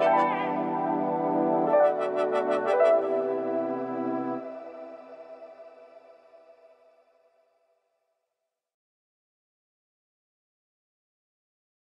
again.